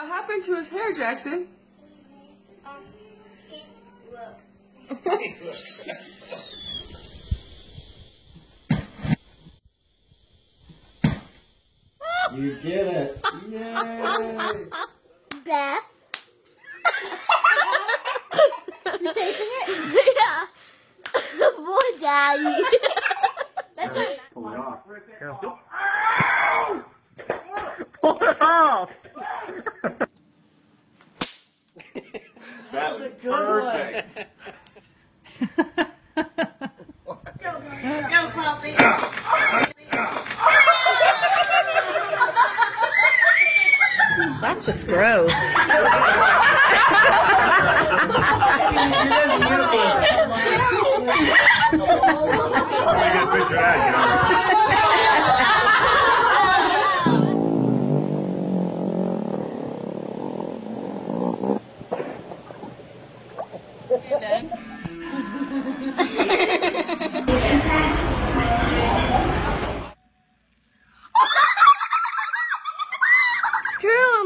What happened to his hair, Jackson? Um. You did it! Yay! Beth. you taking it? yeah. Boy, daddy. That's not Pull it off. Pull it off! That was perfect! Go, Poppy. That's just gross.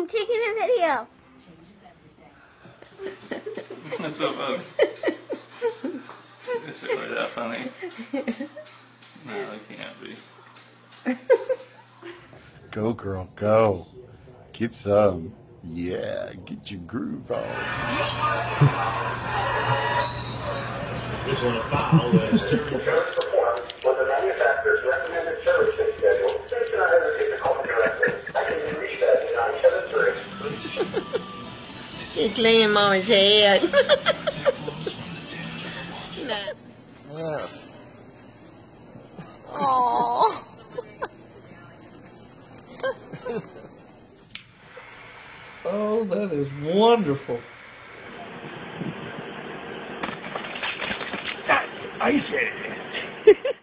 Drew, I'm taking a video. That's so funny. Is it really that funny? No, it can't be. Go, girl, go. Get some. Yeah, get your groove on. This is on a file She's cleaning Mama's head. no. Yeah. Aww. Oh, that is wonderful. I said